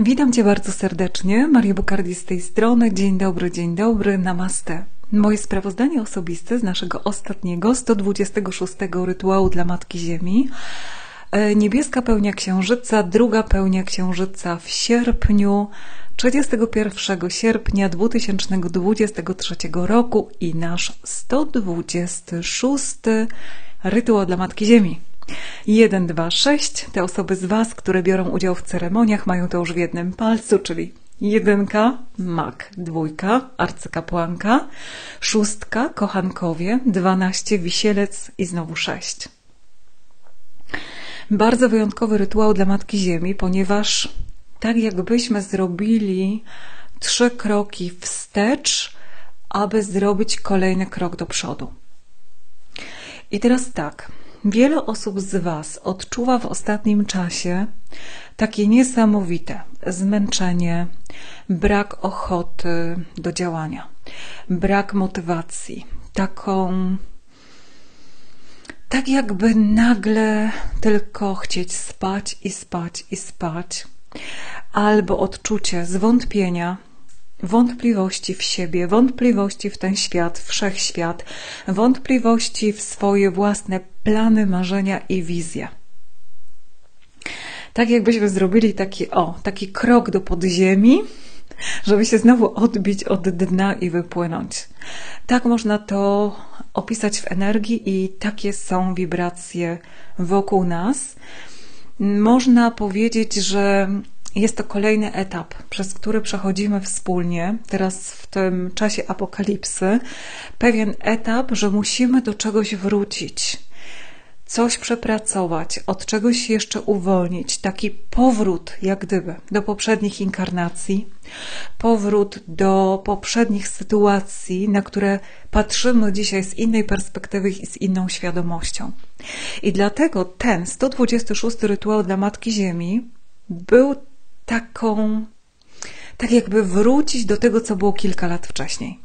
Witam Cię bardzo serdecznie. Maria Bukardi z tej strony. Dzień dobry, dzień dobry, namaste. Moje sprawozdanie osobiste z naszego ostatniego, 126 rytuału dla Matki Ziemi. E, niebieska pełnia księżyca, druga pełnia księżyca w sierpniu, 31 sierpnia 2023 roku i nasz 126 rytuał dla Matki Ziemi. 1, 2, 6. Te osoby z Was, które biorą udział w ceremoniach, mają to już w jednym palcu, czyli jedynka, mak, dwójka, arcykapłanka, szóstka, kochankowie, dwanaście, wisielec i znowu sześć. Bardzo wyjątkowy rytuał dla Matki Ziemi, ponieważ tak jakbyśmy zrobili trzy kroki wstecz, aby zrobić kolejny krok do przodu. I teraz tak, Wiele osób z Was odczuwa w ostatnim czasie takie niesamowite zmęczenie, brak ochoty do działania, brak motywacji, taką tak jakby nagle tylko chcieć spać i spać i spać, albo odczucie zwątpienia, wątpliwości w siebie, wątpliwości w ten świat, wszechświat, wątpliwości w swoje własne plany, marzenia i wizje. Tak jakbyśmy zrobili taki, o, taki krok do podziemi, żeby się znowu odbić od dna i wypłynąć. Tak można to opisać w energii i takie są wibracje wokół nas. Można powiedzieć, że jest to kolejny etap, przez który przechodzimy wspólnie, teraz w tym czasie apokalipsy, pewien etap, że musimy do czegoś wrócić, coś przepracować, od czegoś jeszcze uwolnić, taki powrót, jak gdyby, do poprzednich inkarnacji, powrót do poprzednich sytuacji, na które patrzymy dzisiaj z innej perspektywy i z inną świadomością. I dlatego ten 126 rytuał dla Matki Ziemi był taką, tak jakby wrócić do tego, co było kilka lat wcześniej.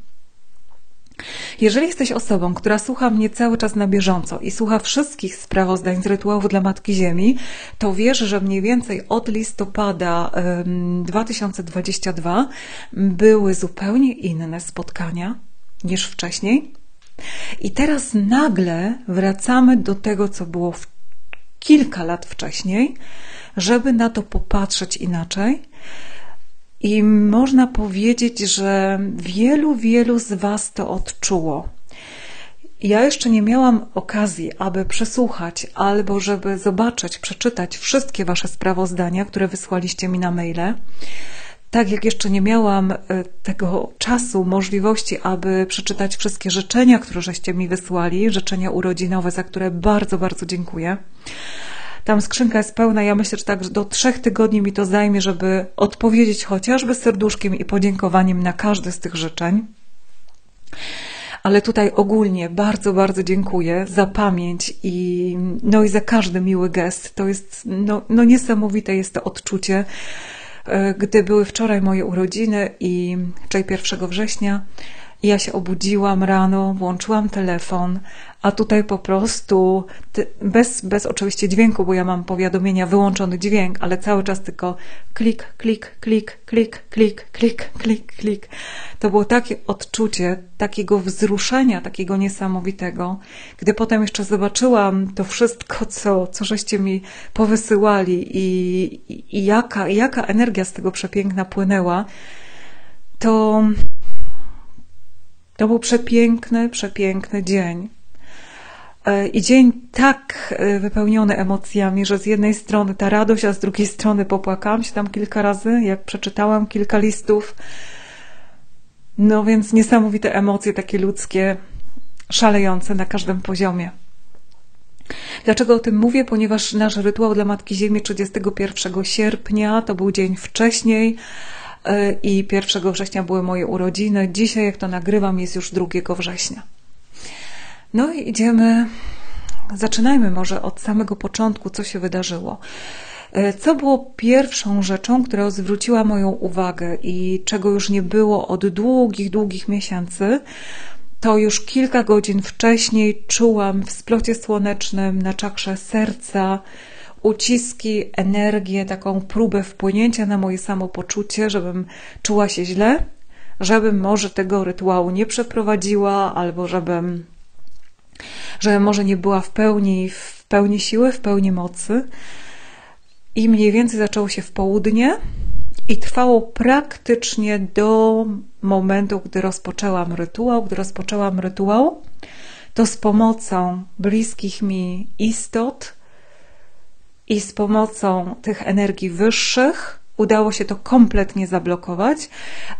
Jeżeli jesteś osobą, która słucha mnie cały czas na bieżąco i słucha wszystkich sprawozdań z rytuałów dla Matki Ziemi, to wiesz, że mniej więcej od listopada 2022 były zupełnie inne spotkania niż wcześniej. I teraz nagle wracamy do tego, co było kilka lat wcześniej, żeby na to popatrzeć inaczej. I można powiedzieć, że wielu, wielu z Was to odczuło. Ja jeszcze nie miałam okazji, aby przesłuchać albo żeby zobaczyć, przeczytać wszystkie Wasze sprawozdania, które wysłaliście mi na maile. Tak jak jeszcze nie miałam e, tego czasu, możliwości, aby przeczytać wszystkie życzenia, które żeście mi wysłali, życzenia urodzinowe, za które bardzo, bardzo dziękuję. Tam skrzynka jest pełna. Ja myślę, że tak do trzech tygodni mi to zajmie, żeby odpowiedzieć chociażby serduszkiem i podziękowaniem na każde z tych życzeń. Ale tutaj ogólnie bardzo, bardzo dziękuję za pamięć i, no i za każdy miły gest. To jest no, no niesamowite jest to odczucie. E, gdy były wczoraj moje urodziny i czyli 1 września, ja się obudziłam rano, włączyłam telefon, a tutaj po prostu bez, bez oczywiście dźwięku, bo ja mam powiadomienia, wyłączony dźwięk, ale cały czas tylko klik, klik, klik, klik, klik, klik, klik, klik. To było takie odczucie takiego wzruszenia, takiego niesamowitego. Gdy potem jeszcze zobaczyłam to wszystko, co, co żeście mi powysyłali i, i, i jaka, jaka energia z tego przepiękna płynęła, to to był przepiękny, przepiękny dzień. E, I dzień tak e, wypełniony emocjami, że z jednej strony ta radość, a z drugiej strony popłakałam się tam kilka razy, jak przeczytałam kilka listów. No więc niesamowite emocje, takie ludzkie, szalejące na każdym poziomie. Dlaczego o tym mówię? Ponieważ nasz rytuał dla Matki Ziemi 31 sierpnia to był dzień wcześniej e, i 1 września były moje urodziny. Dzisiaj, jak to nagrywam, jest już 2 września. No i idziemy, zaczynajmy może od samego początku, co się wydarzyło. E, co było pierwszą rzeczą, która zwróciła moją uwagę i czego już nie było od długich, długich miesięcy, to już kilka godzin wcześniej czułam w splocie słonecznym na czakrze serca uciski, energię, taką próbę wpłynięcia na moje samopoczucie, żebym czuła się źle, żebym może tego rytuału nie przeprowadziła, albo żebym, żebym może nie była w pełni, w pełni siły, w pełni mocy. I mniej więcej zaczęło się w południe i trwało praktycznie do momentu, gdy rozpoczęłam rytuał. Gdy rozpoczęłam rytuał, to z pomocą bliskich mi istot i z pomocą tych energii wyższych udało się to kompletnie zablokować,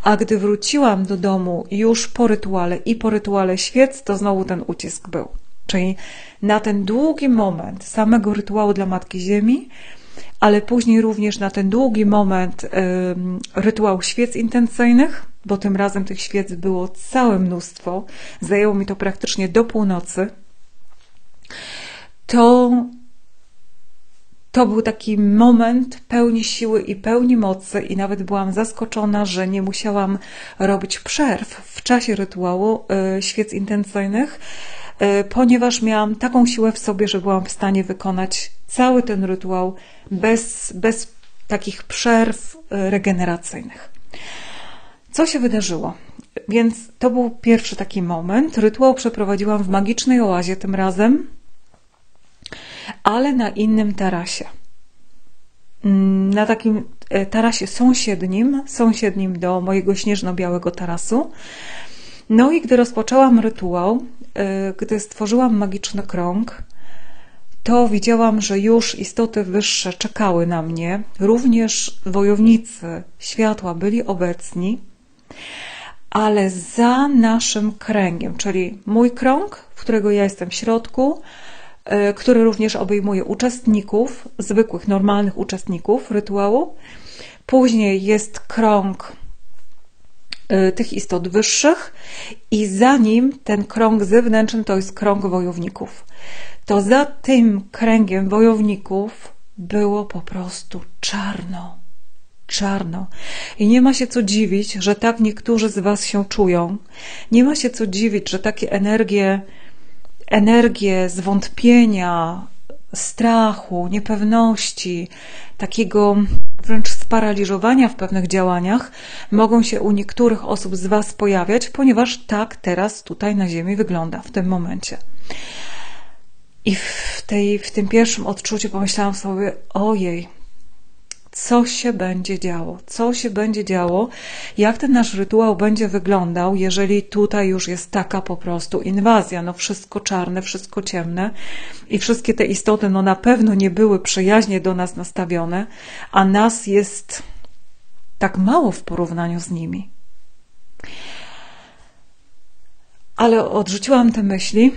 a gdy wróciłam do domu już po rytuale i po rytuale świec, to znowu ten ucisk był. Czyli na ten długi moment samego rytuału dla Matki Ziemi, ale później również na ten długi moment y, rytuał świec intencyjnych, bo tym razem tych świec było całe mnóstwo, zajęło mi to praktycznie do północy, to to był taki moment pełni siły i pełni mocy, i nawet byłam zaskoczona, że nie musiałam robić przerw w czasie rytuału y, świec intencyjnych, y, ponieważ miałam taką siłę w sobie, że byłam w stanie wykonać cały ten rytuał bez, bez takich przerw y, regeneracyjnych. Co się wydarzyło? Więc to był pierwszy taki moment. Rytuał przeprowadziłam w magicznej oazie tym razem ale na innym tarasie. Mm, na takim e, tarasie sąsiednim, sąsiednim do mojego śnieżno-białego tarasu. No i gdy rozpoczęłam rytuał, e, gdy stworzyłam magiczny krąg, to widziałam, że już istoty wyższe czekały na mnie, również wojownicy światła byli obecni, ale za naszym kręgiem, czyli mój krąg, w którego ja jestem w środku, który również obejmuje uczestników, zwykłych, normalnych uczestników rytuału. Później jest krąg e, tych istot wyższych i za nim ten krąg zewnętrzny to jest krąg wojowników. To za tym kręgiem wojowników było po prostu czarno. Czarno. I nie ma się co dziwić, że tak niektórzy z Was się czują. Nie ma się co dziwić, że takie energie energię zwątpienia, strachu, niepewności, takiego wręcz sparaliżowania w pewnych działaniach mogą się u niektórych osób z Was pojawiać, ponieważ tak teraz tutaj na Ziemi wygląda w tym momencie. I w, tej, w tym pierwszym odczuciu pomyślałam sobie: ojej, co się będzie działo, co się będzie działo, jak ten nasz rytuał będzie wyglądał, jeżeli tutaj już jest taka po prostu inwazja, no wszystko czarne, wszystko ciemne i wszystkie te istoty no na pewno nie były przyjaźnie do nas nastawione, a nas jest tak mało w porównaniu z nimi. Ale odrzuciłam te myśli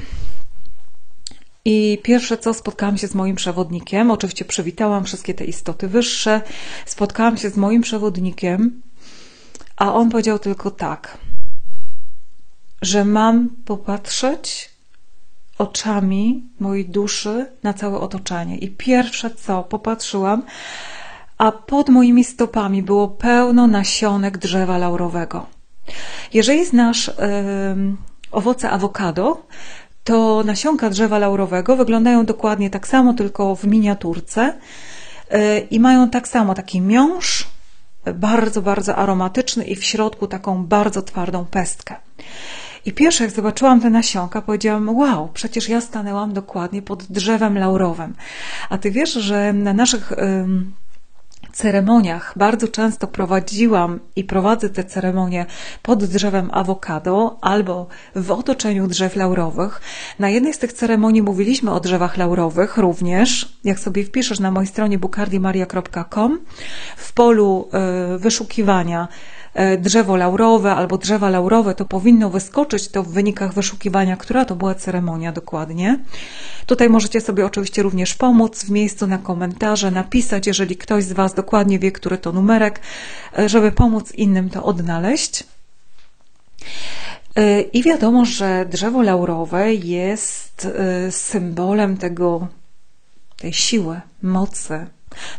i pierwsze co, spotkałam się z moim przewodnikiem. Oczywiście przywitałam wszystkie te istoty wyższe. Spotkałam się z moim przewodnikiem, a on powiedział tylko tak, że mam popatrzeć oczami mojej duszy na całe otoczenie. I pierwsze co, popatrzyłam, a pod moimi stopami było pełno nasionek drzewa laurowego. Jeżeli znasz yy, owoce awokado, to nasionka drzewa laurowego wyglądają dokładnie tak samo, tylko w miniaturce y, i mają tak samo taki miąższ, bardzo, bardzo aromatyczny i w środku taką bardzo twardą pestkę. I pierwsze, jak zobaczyłam te nasionka, powiedziałam: Wow, przecież ja stanęłam dokładnie pod drzewem laurowym. A ty wiesz, że na naszych ceremoniach bardzo często prowadziłam i prowadzę te ceremonie pod drzewem awokado albo w otoczeniu drzew laurowych. Na jednej z tych ceremonii mówiliśmy o drzewach laurowych również. Jak sobie wpiszesz na mojej stronie bukardimaria.com w polu y, wyszukiwania E, drzewo laurowe albo drzewa laurowe, to powinno wyskoczyć to w wynikach wyszukiwania, która to była ceremonia dokładnie. Tutaj możecie sobie oczywiście również pomóc w miejscu na komentarze, napisać, jeżeli ktoś z Was dokładnie wie, który to numerek, e, żeby pomóc innym to odnaleźć. E, I wiadomo, że drzewo laurowe jest symbolem tego, tej siły, mocy,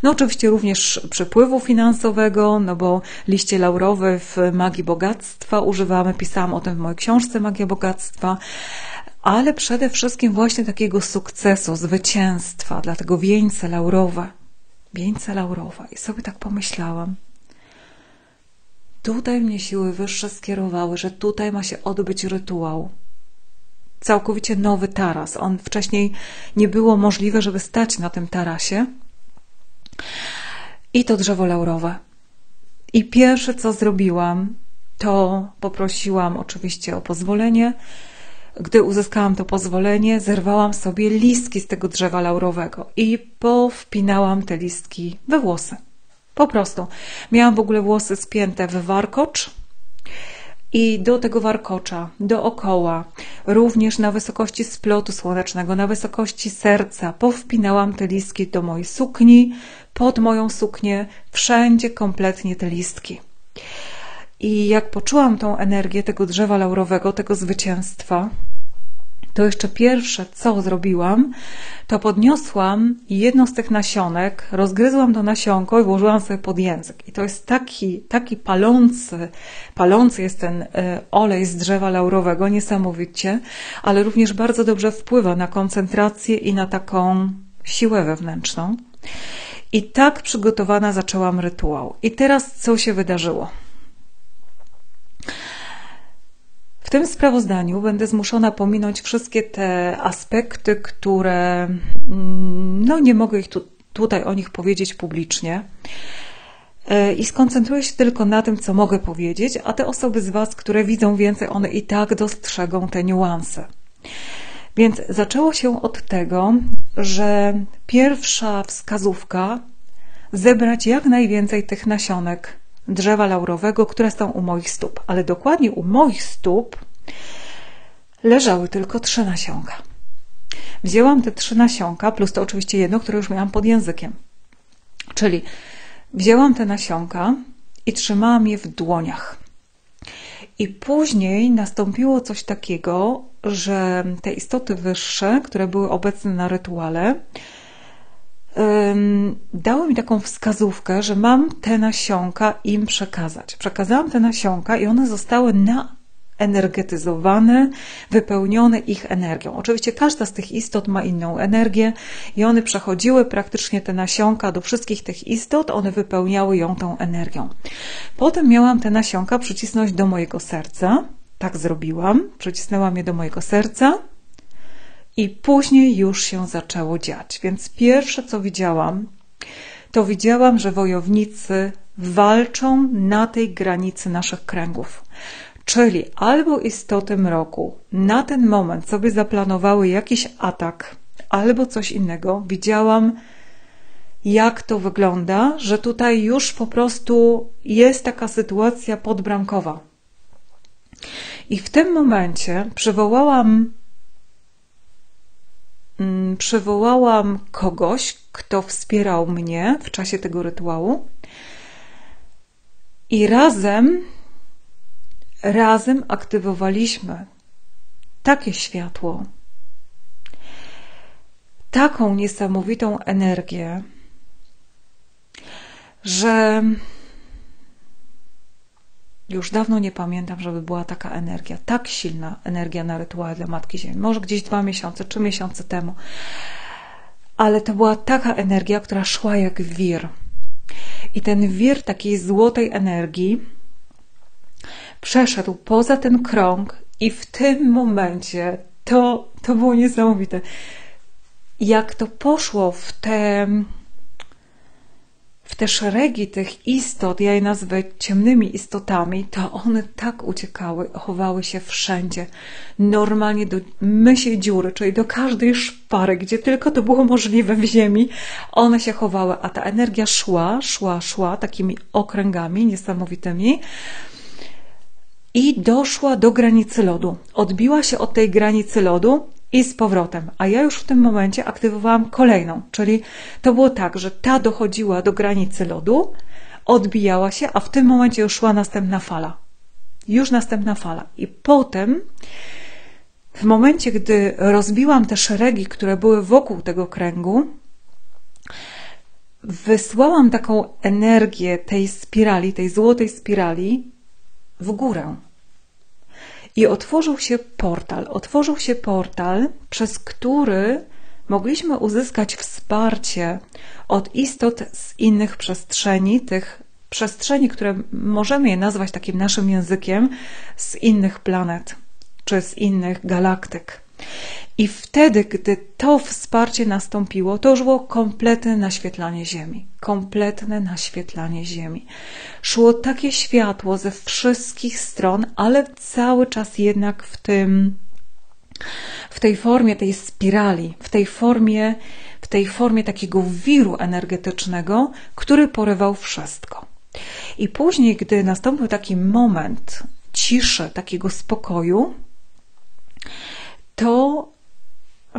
no oczywiście również przepływu finansowego, no bo liście laurowe w Magii Bogactwa używamy, pisałam o tym w mojej książce Magia Bogactwa, ale przede wszystkim właśnie takiego sukcesu, zwycięstwa, dlatego wieńce laurowe. Wieńce laurowe. I sobie tak pomyślałam. Tutaj mnie siły wyższe skierowały, że tutaj ma się odbyć rytuał. Całkowicie nowy taras. On wcześniej nie było możliwe, żeby stać na tym tarasie. I to drzewo laurowe. I pierwsze, co zrobiłam, to poprosiłam oczywiście o pozwolenie. Gdy uzyskałam to pozwolenie, zerwałam sobie listki z tego drzewa laurowego i powpinałam te listki we włosy. Po prostu. Miałam w ogóle włosy spięte w warkocz i do tego warkocza, dookoła, również na wysokości splotu słonecznego, na wysokości serca, powpinałam te listki do mojej sukni, pod moją suknię, wszędzie kompletnie te listki. I jak poczułam tą energię tego drzewa laurowego, tego zwycięstwa, to jeszcze pierwsze, co zrobiłam, to podniosłam jedno z tych nasionek, rozgryzłam to nasionko i włożyłam sobie pod język. I to jest taki, taki palący, palący jest ten e, olej z drzewa laurowego, niesamowicie, ale również bardzo dobrze wpływa na koncentrację i na taką siłę wewnętrzną. I tak przygotowana zaczęłam rytuał. I teraz co się wydarzyło? Tym sprawozdaniu będę zmuszona pominąć wszystkie te aspekty, które mm, no nie mogę ich tu, tutaj o nich powiedzieć publicznie. E, I skoncentruję się tylko na tym, co mogę powiedzieć, a te osoby z Was, które widzą więcej, one i tak dostrzegą te niuanse. Więc zaczęło się od tego, że pierwsza wskazówka zebrać jak najwięcej tych nasionek drzewa laurowego, które są u moich stóp. Ale dokładnie u moich stóp leżały tylko trzy nasionka. Wzięłam te trzy nasionka, plus to oczywiście jedno, które już miałam pod językiem. Czyli wzięłam te nasionka i trzymałam je w dłoniach. I później nastąpiło coś takiego, że te istoty wyższe, które były obecne na rytuale, dały mi taką wskazówkę, że mam te nasionka im przekazać. Przekazałam te nasionka i one zostały naenergetyzowane, wypełnione ich energią. Oczywiście każda z tych istot ma inną energię i one przechodziły praktycznie te nasionka do wszystkich tych istot, one wypełniały ją tą energią. Potem miałam te nasionka przycisnąć do mojego serca. Tak zrobiłam. Przycisnęłam je do mojego serca i później już się zaczęło dziać. Więc pierwsze, co widziałam, to widziałam, że wojownicy walczą na tej granicy naszych kręgów. Czyli albo istoty mroku na ten moment sobie zaplanowały jakiś atak, albo coś innego. Widziałam, jak to wygląda, że tutaj już po prostu jest taka sytuacja podbramkowa. I w tym momencie przywołałam przywołałam kogoś, kto wspierał mnie w czasie tego rytuału. I razem, razem aktywowaliśmy takie światło, taką niesamowitą energię, że już dawno nie pamiętam, żeby była taka energia, tak silna energia na rytuale dla Matki Ziemi. Może gdzieś dwa miesiące, trzy miesiące temu. Ale to była taka energia, która szła jak wir. I ten wir takiej złotej energii przeszedł poza ten krąg i w tym momencie to, to było niesamowite. Jak to poszło w te te szeregi tych istot, ja je nazwę ciemnymi istotami, to one tak uciekały, chowały się wszędzie. Normalnie do mysiej dziury, czyli do każdej szpary, gdzie tylko to było możliwe w ziemi, one się chowały, a ta energia szła, szła, szła takimi okręgami niesamowitymi i doszła do granicy lodu. Odbiła się od tej granicy lodu i z powrotem. A ja już w tym momencie aktywowałam kolejną, czyli to było tak, że ta dochodziła do granicy lodu, odbijała się, a w tym momencie już szła następna fala. Już następna fala. I potem, w momencie, gdy rozbiłam te szeregi, które były wokół tego kręgu, wysłałam taką energię tej spirali, tej złotej spirali w górę. I otworzył się portal. Otworzył się portal, przez który mogliśmy uzyskać wsparcie od istot z innych przestrzeni, tych przestrzeni, które możemy je nazwać takim naszym językiem, z innych planet czy z innych galaktyk. I wtedy, gdy to wsparcie nastąpiło, to już było kompletne naświetlanie Ziemi. Kompletne naświetlanie Ziemi. Szło takie światło ze wszystkich stron, ale cały czas jednak w tym, w tej formie tej spirali, w tej formie, w tej formie takiego wiru energetycznego, który porywał wszystko. I później, gdy nastąpił taki moment ciszy, takiego spokoju, to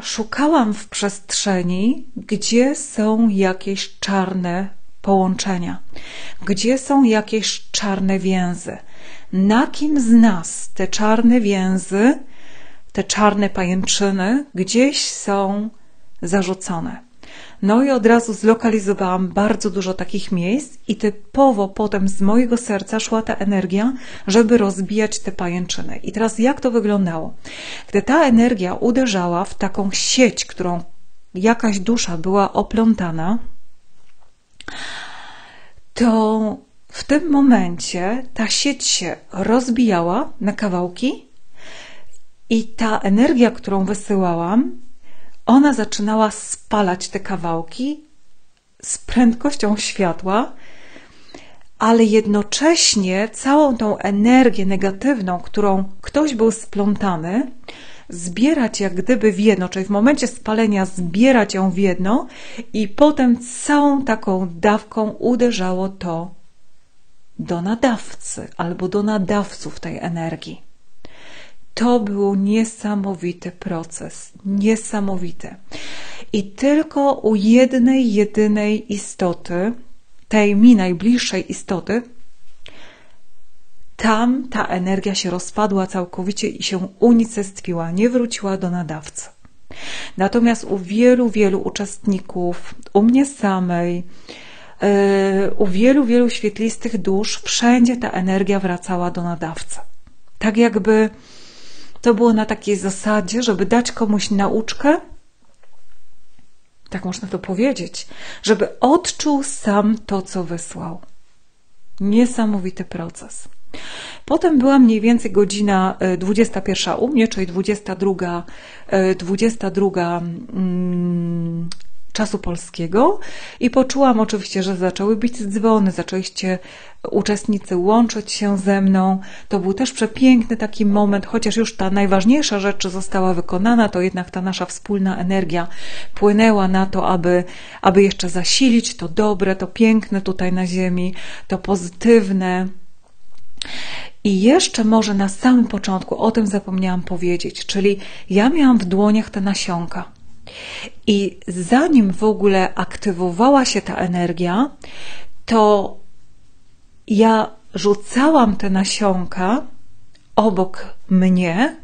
szukałam w przestrzeni, gdzie są jakieś czarne połączenia, gdzie są jakieś czarne więzy. Na kim z nas te czarne więzy, te czarne pajęczyny gdzieś są zarzucone. No i od razu zlokalizowałam bardzo dużo takich miejsc i typowo potem z mojego serca szła ta energia, żeby rozbijać te pajęczyny. I teraz jak to wyglądało? Gdy ta energia uderzała w taką sieć, którą jakaś dusza była oplątana, to w tym momencie ta sieć się rozbijała na kawałki i ta energia, którą wysyłałam, ona zaczynała spalać te kawałki z prędkością światła, ale jednocześnie całą tą energię negatywną, którą ktoś był splątany, zbierać jak gdyby w jedno, czyli w momencie spalenia zbierać ją w jedno i potem całą taką dawką uderzało to do nadawcy albo do nadawców tej energii. To był niesamowity proces, niesamowity. I tylko u jednej, jedynej istoty, tej mi najbliższej istoty, tam ta energia się rozpadła całkowicie i się unicestwiła, nie wróciła do nadawcy. Natomiast u wielu, wielu uczestników, u mnie samej, yy, u wielu, wielu świetlistych dusz, wszędzie ta energia wracała do nadawcy. Tak jakby to było na takiej zasadzie, żeby dać komuś nauczkę, tak można to powiedzieć, żeby odczuł sam to, co wysłał. Niesamowity proces. Potem była mniej więcej godzina 21 e, u mnie, czyli 22, 22 czasu polskiego i poczułam oczywiście, że zaczęły bić dzwony, zaczęliście uczestnicy łączyć się ze mną. To był też przepiękny taki moment, chociaż już ta najważniejsza rzecz została wykonana, to jednak ta nasza wspólna energia płynęła na to, aby, aby jeszcze zasilić to dobre, to piękne tutaj na ziemi, to pozytywne. I jeszcze może na samym początku o tym zapomniałam powiedzieć, czyli ja miałam w dłoniach te nasionka. I zanim w ogóle aktywowała się ta energia, to ja rzucałam te nasionka obok mnie,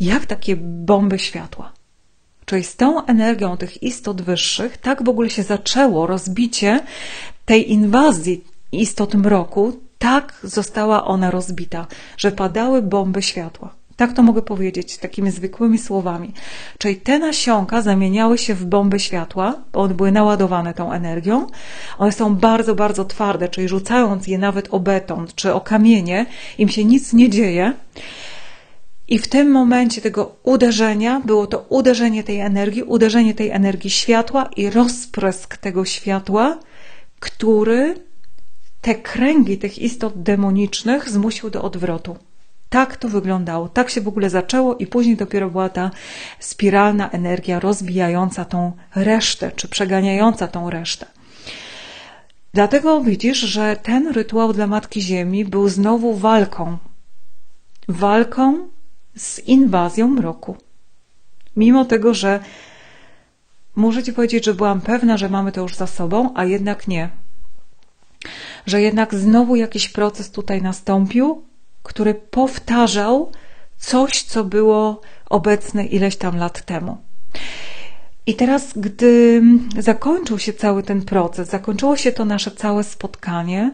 jak takie bomby światła. Czyli z tą energią tych istot wyższych, tak w ogóle się zaczęło rozbicie tej inwazji istot mroku, tak została ona rozbita, że padały bomby światła. Tak to mogę powiedzieć takimi zwykłymi słowami. Czyli te nasionka zamieniały się w bomby światła, bo one były naładowane tą energią. One są bardzo, bardzo twarde, czyli rzucając je nawet o beton czy o kamienie, im się nic nie dzieje. I w tym momencie tego uderzenia było to uderzenie tej energii, uderzenie tej energii światła i rozprysk tego światła, który te kręgi tych istot demonicznych zmusił do odwrotu. Tak to wyglądało, tak się w ogóle zaczęło, i później dopiero była ta spiralna energia rozbijająca tą resztę, czy przeganiająca tą resztę. Dlatego widzisz, że ten rytuał dla Matki Ziemi był znowu walką. Walką z inwazją mroku. Mimo tego, że muszę Ci powiedzieć, że byłam pewna, że mamy to już za sobą, a jednak nie. Że jednak znowu jakiś proces tutaj nastąpił, który powtarzał coś, co było obecne ileś tam lat temu. I teraz, gdy zakończył się cały ten proces, zakończyło się to nasze całe spotkanie,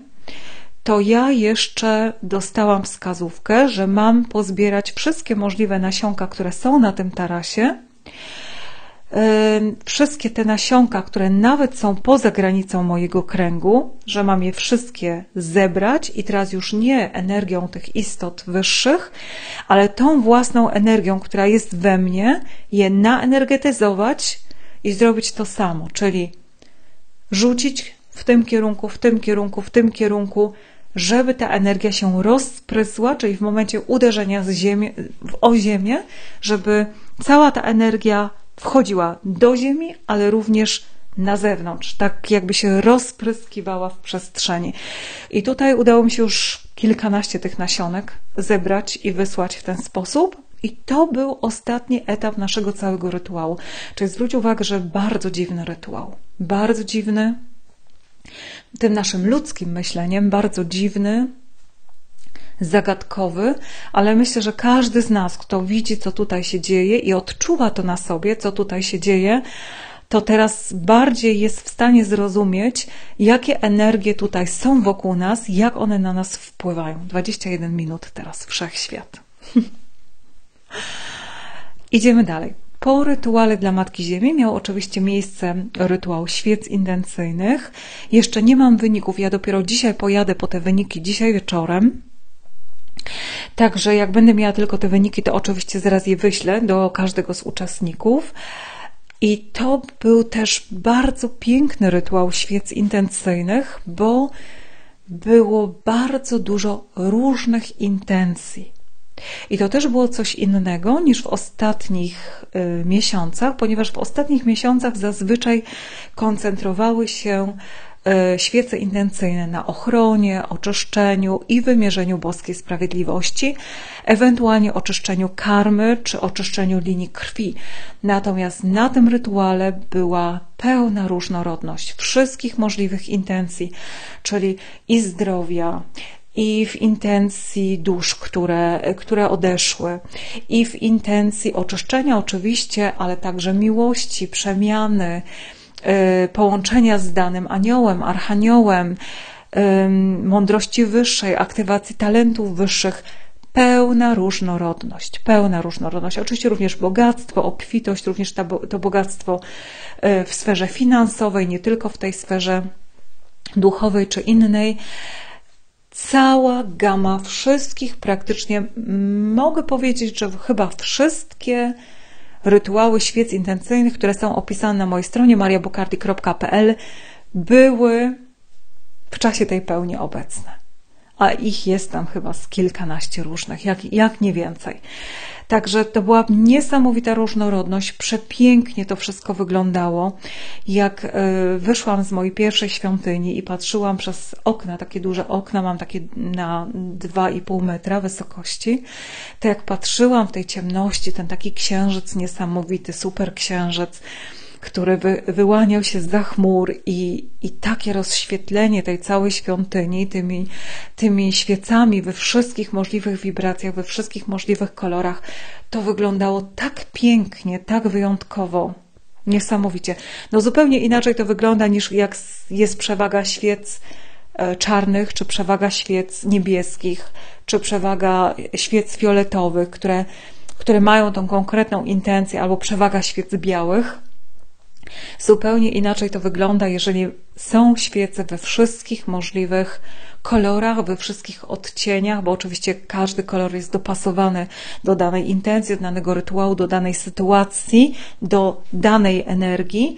to ja jeszcze dostałam wskazówkę, że mam pozbierać wszystkie możliwe nasionka, które są na tym tarasie. Wszystkie te nasionka, które nawet są poza granicą mojego kręgu, że mam je wszystkie zebrać i teraz już nie energią tych istot wyższych, ale tą własną energią, która jest we mnie, je naenergetyzować i zrobić to samo, czyli rzucić w tym kierunku, w tym kierunku, w tym kierunku, żeby ta energia się rozprysła, czyli w momencie uderzenia z ziemi, o ziemię, żeby cała ta energia wchodziła do ziemi, ale również na zewnątrz, tak jakby się rozpryskiwała w przestrzeni. I tutaj udało mi się już kilkanaście tych nasionek zebrać i wysłać w ten sposób. I to był ostatni etap naszego całego rytuału. Czyli zwróć uwagę, że bardzo dziwny rytuał. Bardzo dziwny, tym naszym ludzkim myśleniem, bardzo dziwny, zagadkowy, ale myślę, że każdy z nas, kto widzi, co tutaj się dzieje i odczuwa to na sobie, co tutaj się dzieje, to teraz bardziej jest w stanie zrozumieć, jakie energie tutaj są wokół nas, jak one na nas wpływają. 21 minut teraz, wszechświat. Idziemy dalej. Po rytuale dla Matki Ziemi miał oczywiście miejsce rytuał świec intencyjnych. Jeszcze nie mam wyników, ja dopiero dzisiaj pojadę po te wyniki, dzisiaj wieczorem. Także jak będę miała tylko te wyniki, to oczywiście zaraz je wyślę do każdego z uczestników. I to był też bardzo piękny rytuał świec intencyjnych, bo było bardzo dużo różnych intencji. I to też było coś innego niż w ostatnich y, miesiącach, ponieważ w ostatnich miesiącach zazwyczaj koncentrowały się świece intencyjne na ochronie, oczyszczeniu i wymierzeniu boskiej sprawiedliwości, ewentualnie oczyszczeniu karmy czy oczyszczeniu linii krwi. Natomiast na tym rytuale była pełna różnorodność wszystkich możliwych intencji, czyli i zdrowia, i w intencji dusz, które, które odeszły, i w intencji oczyszczenia oczywiście, ale także miłości, przemiany, połączenia z danym aniołem, archaniołem, mądrości wyższej, aktywacji talentów wyższych, pełna różnorodność, pełna różnorodność. Oczywiście również bogactwo, obfitość, również to bogactwo y, w sferze finansowej, nie tylko w tej sferze duchowej czy innej cała gama wszystkich, praktycznie mogę powiedzieć, że chyba wszystkie rytuały świec intencyjnych, które są opisane na mojej stronie mariabukardi.pl były w czasie tej pełni obecne. A ich jest tam chyba z kilkanaście różnych, jak, jak nie więcej. Także to była niesamowita różnorodność, przepięknie to wszystko wyglądało. Jak e, wyszłam z mojej pierwszej świątyni i patrzyłam przez okna, takie duże okna, mam takie na 2,5 metra wysokości, to jak patrzyłam w tej ciemności, ten taki księżyc niesamowity, super księżyc, który wy, wyłaniał się z chmur i, i takie rozświetlenie tej całej świątyni tymi, tymi świecami we wszystkich możliwych wibracjach, we wszystkich możliwych kolorach, to wyglądało tak pięknie, tak wyjątkowo. Niesamowicie. No zupełnie inaczej to wygląda niż jak jest przewaga świec e, czarnych, czy przewaga świec niebieskich, czy przewaga świec fioletowych, które, które mają tą konkretną intencję, albo przewaga świec białych. Zupełnie inaczej to wygląda, jeżeli są świece we wszystkich możliwych kolorach, we wszystkich odcieniach, bo oczywiście każdy kolor jest dopasowany do danej intencji, do danego rytuału, do danej sytuacji, do danej energii.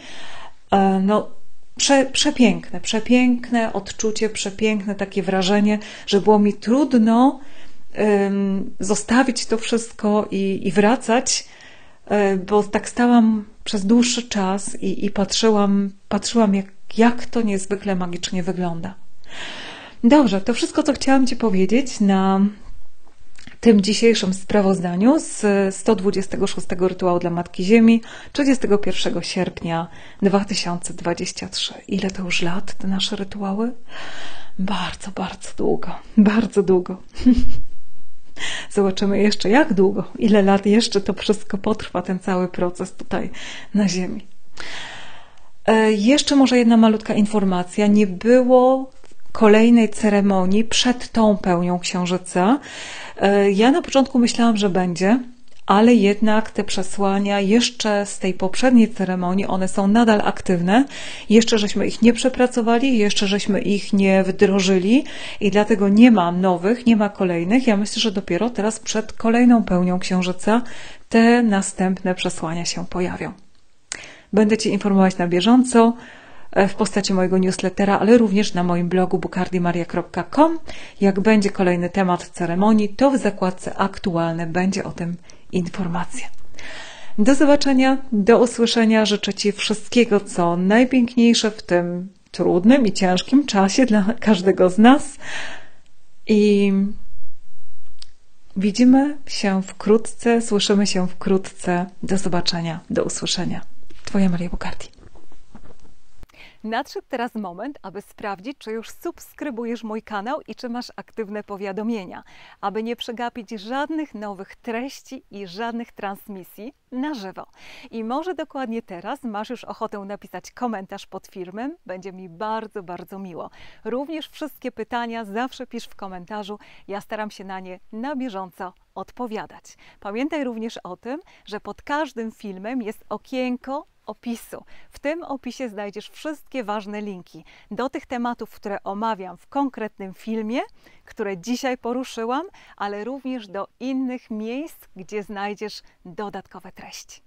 E, no, prze, przepiękne, przepiękne odczucie, przepiękne takie wrażenie, że było mi trudno zostawić to wszystko i, i wracać, e, bo tak stałam przez dłuższy czas i, i patrzyłam, patrzyłam jak, jak to niezwykle magicznie wygląda. Dobrze, to wszystko, co chciałam Ci powiedzieć na tym dzisiejszym sprawozdaniu z 126 rytuału dla Matki Ziemi 31 sierpnia 2023. Ile to już lat, te nasze rytuały? Bardzo, bardzo długo. Bardzo długo. Zobaczymy jeszcze, jak długo, ile lat jeszcze to wszystko potrwa, ten cały proces tutaj na Ziemi. E, jeszcze może jedna malutka informacja. Nie było kolejnej ceremonii przed tą pełnią księżyca. E, ja na początku myślałam, że będzie, ale jednak te przesłania jeszcze z tej poprzedniej ceremonii, one są nadal aktywne. Jeszcze żeśmy ich nie przepracowali, jeszcze żeśmy ich nie wdrożyli i dlatego nie ma nowych, nie ma kolejnych. Ja myślę, że dopiero teraz przed kolejną pełnią księżyca te następne przesłania się pojawią. Będę Cię informować na bieżąco e, w postaci mojego newslettera, ale również na moim blogu bukardimaria.com. Jak będzie kolejny temat ceremonii, to w zakładce aktualne będzie o tym informacja. Do zobaczenia, do usłyszenia. Życzę Ci wszystkiego, co najpiękniejsze w tym trudnym i ciężkim czasie dla każdego z nas. I widzimy się wkrótce, słyszymy się wkrótce. Do zobaczenia, do usłyszenia. Twoja Maria Bukardi. Nadszedł teraz moment, aby sprawdzić, czy już subskrybujesz mój kanał i czy masz aktywne powiadomienia, aby nie przegapić żadnych nowych treści i żadnych transmisji na żywo. I może dokładnie teraz masz już ochotę napisać komentarz pod filmem, będzie mi bardzo, bardzo miło. Również wszystkie pytania zawsze pisz w komentarzu, ja staram się na nie na bieżąco odpowiadać. Pamiętaj również o tym, że pod każdym filmem jest okienko opisu. W tym opisie znajdziesz wszystkie ważne linki do tych tematów, które omawiam w konkretnym filmie, które dzisiaj poruszyłam, ale również do innych miejsc, gdzie znajdziesz dodatkowe treści.